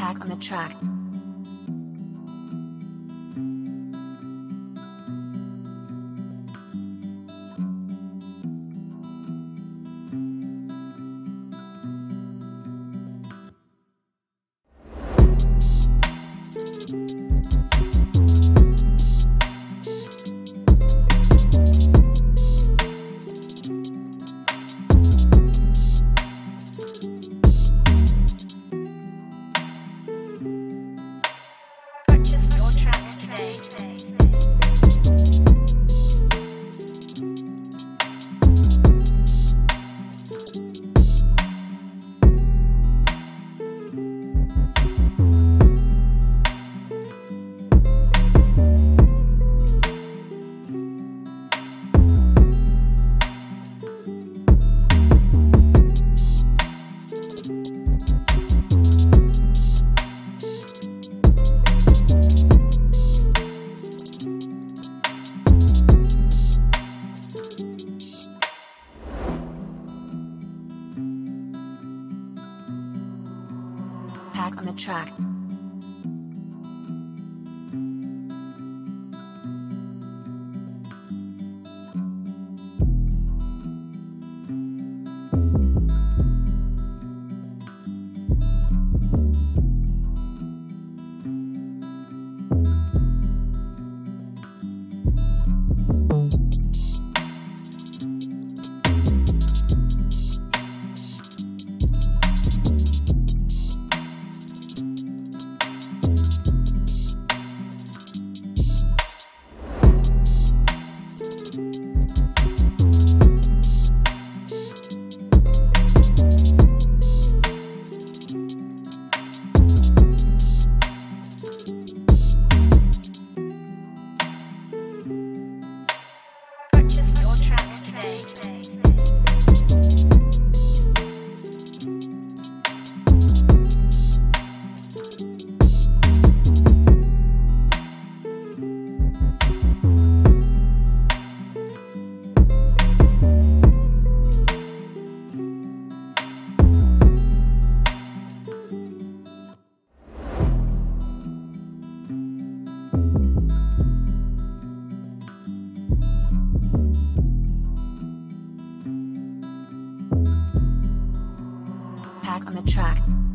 pack on the track. pack on the track. back on the track.